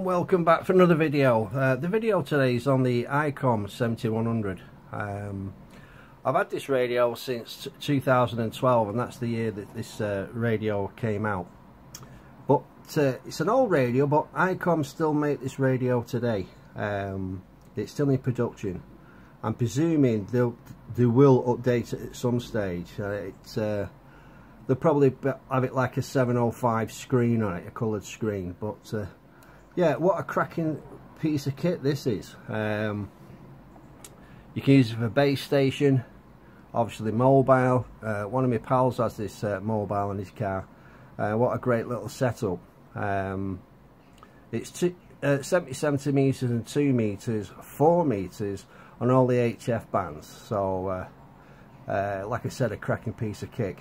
and welcome back for another video. Uh, the video today is on the ICOM 7100. Um, I've had this radio since 2012 and that's the year that this uh, radio came out. But uh, it's an old radio but ICOM still make this radio today. Um, it's still in production. I'm presuming they'll, they will update it at some stage. Uh, it's uh, they'll probably have it like a 705 screen on it, a coloured screen. But uh, yeah, what a cracking piece of kit this is. Um, you can use it for base station, obviously mobile. Uh, one of my pals has this uh, mobile in his car. Uh, what a great little setup. Um, it's two, uh, 70 centimetres and 2 metres, 4 metres on all the HF bands. So, uh, uh, like I said, a cracking piece of kit.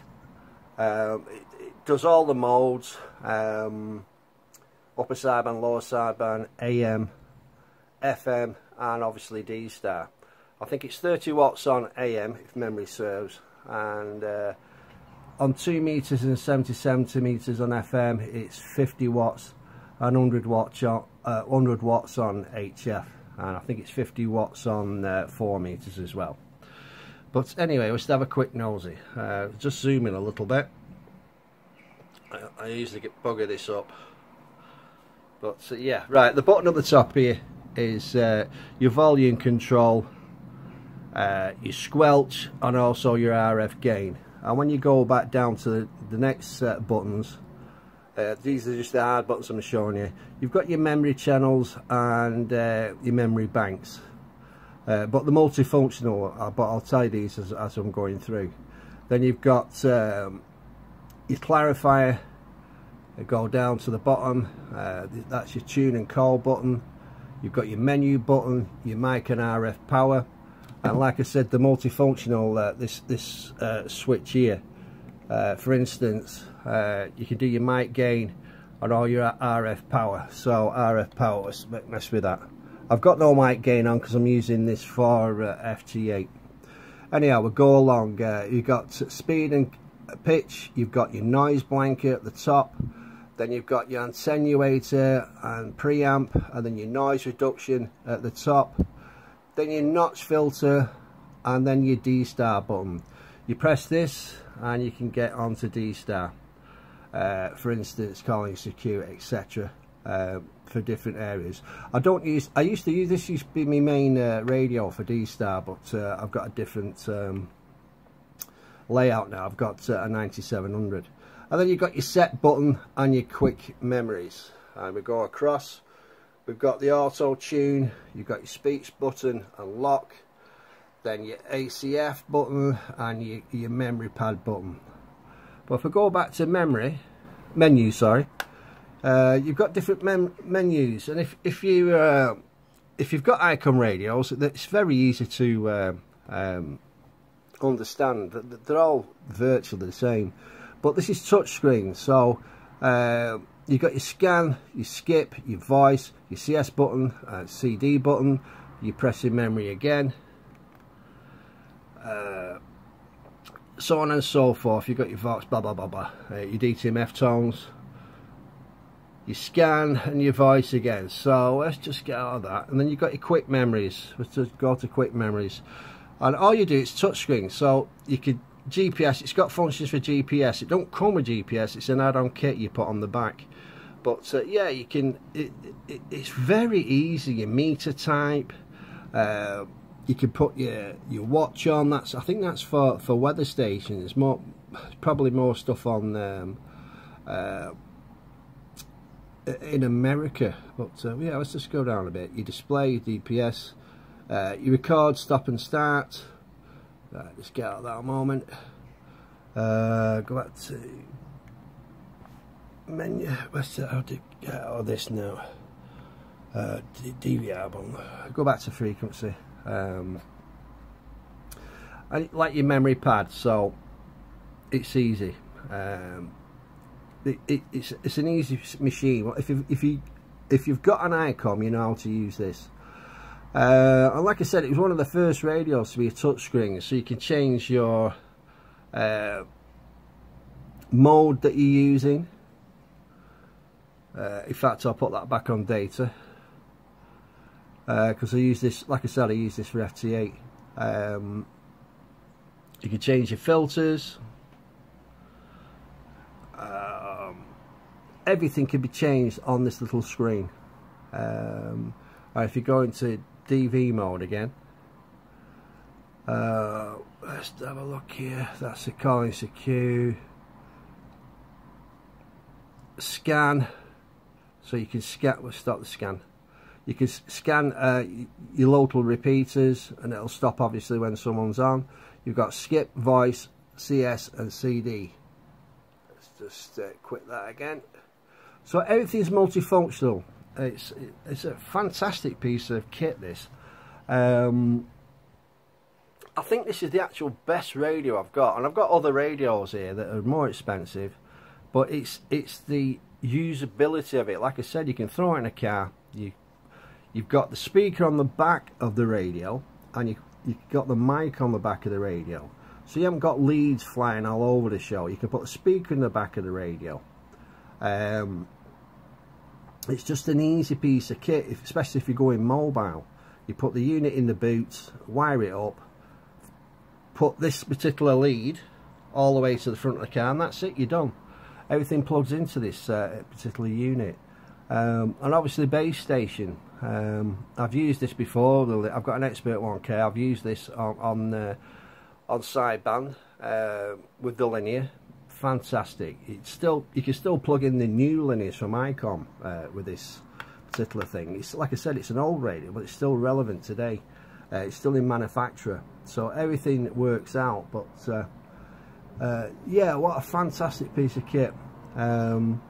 Um, it, it, does all the modes. Um, upper sideband, lower sideband, AM, FM and obviously D-Star. I think it's 30 watts on AM if memory serves and uh, on 2 meters and 70 centimeters on FM it's 50 watts and 100 watts on, uh, 100 watts on HF and I think it's 50 watts on uh, 4 meters as well. But anyway, let's have a quick nosy. Uh, just zoom in a little bit. I, I usually get bugger this up but uh, yeah, right, the button at the top here is uh, your volume control, uh, your squelch, and also your RF gain. And when you go back down to the, the next set of buttons, uh, these are just the hard buttons I'm showing you. You've got your memory channels and uh, your memory banks. Uh, but the multifunctional, but I'll tell you these as, as I'm going through. Then you've got um, your clarifier, go down to the bottom uh, that's your tune and call button. You've got your menu button your mic and RF power. And like I said the multifunctional uh, this this uh, switch here. Uh, for instance uh, you can do your mic gain on all your RF power. So RF power mess with that. I've got no mic gain on because I'm using this for uh, FT8 anyhow we'll go along you've got speed and pitch. You've got your noise blanker at the top then you've got your attenuator and preamp and then your noise reduction at the top. Then your notch filter and then your D-star button. You press this and you can get onto D-star uh, for instance calling secure etc uh, for different areas. I don't use I used to use this used to be my main uh, radio for D-star but uh, I've got a different um, layout now. I've got uh, a 9700 and then you've got your set button and your quick memories. And we go across. We've got the auto tune you've got your speech button and lock then your ACF button and your, your memory pad button. But if I go back to memory menu sorry uh, you've got different menus. And if, if you uh, if you've got ICOM radios it's very easy to uh, um, understand they're all virtually the same but this is touchscreen so uh, you've got your scan your skip your voice your CS button uh, CD button you press in memory again uh, so on and so forth. You've got your vox blah blah blah blah uh, your DTMF tones your scan and your voice again. So let's just get out of that. And then you've got your quick memories. Let's just go to quick memories. And all you do is touchscreen. So you could GPS, it's got functions for GPS. It don't come with GPS, it's an add-on kit you put on the back. But uh, yeah, you can, it, it, it's very easy, your meter type, uh, you can put your your watch on, that's, I think that's for, for weather stations, more, probably more stuff on um, uh, in America. But uh, yeah, let's just go down a bit. You display your DPS, uh, you record, stop and start, Right, let's get out of that moment. Uh, go back to menu. What's that? How to get out of this now? Uh, DVR button. Go back to frequency. Um, and like your memory pad, so it's easy. Um, it, it, it's it's an easy machine. If you if you if you've got an ICOM, you know how to use this. Uh, and like I said, it was one of the first radios to be a touchscreen, so you can change your uh, mode that you're using. uh, in fact I'll put that back on data. Because uh, I use this like I said I use this for FT8 um, you can change your filters. Um, everything can be changed on this little screen. Um, if you go into DV mode again. Uh, let's have a look here. That's the Collins Q. Scan. So you can scan we'll the scan. You can scan uh, your local repeaters and it'll stop obviously when someone's on. You've got skip voice CS and CD let's just uh, quit that again. So everything's multifunctional it's it's a fantastic piece of kit this. Um, I think this is the actual best radio I've got and I've got other radios here that are more expensive but it's it's the usability of it. Like I said you can throw it in a car you you've got the speaker on the back of the radio and you, you've got the mic on the back of the radio. So you haven't got leads flying all over the show. You can put the speaker in the back of the radio. Um, it's just an easy piece of kit especially if you're going mobile. You put the unit in the boot wire it up put this particular lead all the way to the front of the car and that's it you're done. Everything plugs into this uh, particular unit. Um, and obviously base station um, I've used this before I've got an expert 1k I've used this on on, uh, on sideband uh, with the linear fantastic. It's still you can still plug in the new linears from ICOM uh, with this particular thing. It's like I said it's an old radio but it's still relevant today. Uh, it's still in manufacture. So everything works out but uh, uh, yeah what a fantastic piece of kit. Um,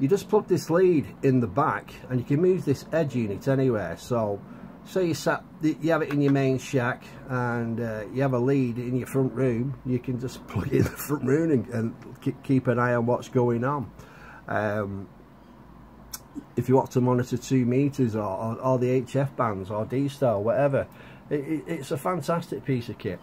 you just plug this lead in the back and you can move this edge unit anywhere. So say you sat you have it in your main shack and uh, you have a lead in your front room. You can just plug in the front room and, and keep an eye on what's going on. Um, if you want to monitor two meters or, or, or the HF bands or D-Star whatever it, it, it's a fantastic piece of kit.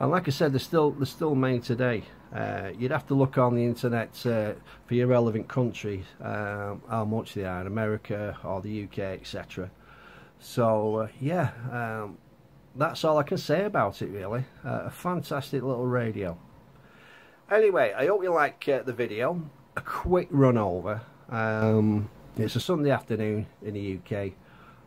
And like I said they're still they're still made today. Uh, you'd have to look on the internet uh, for your relevant country um, how much they are in America or the UK etc so uh, yeah um, that's all I can say about it really uh, a fantastic little radio anyway I hope you like uh, the video a quick run over um, it's a Sunday afternoon in the UK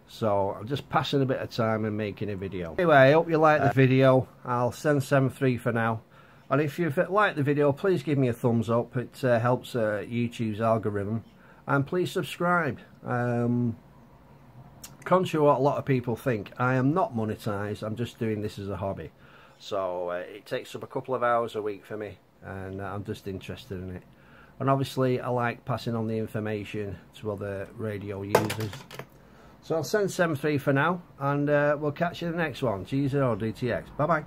so I'm just passing a bit of time and making a video. Anyway, I hope you like the video. I'll send 73 for now. And if you've liked the video, please give me a thumbs up. It uh, helps uh, YouTube's algorithm. And please subscribe. Um, contrary to what a lot of people think, I am not monetized. I'm just doing this as a hobby. So uh, it takes up a couple of hours a week for me. And uh, I'm just interested in it. And obviously, I like passing on the information to other radio users. So I'll send 73 for now, and uh, we'll catch you in the next one. G0 DTX. Bye-bye.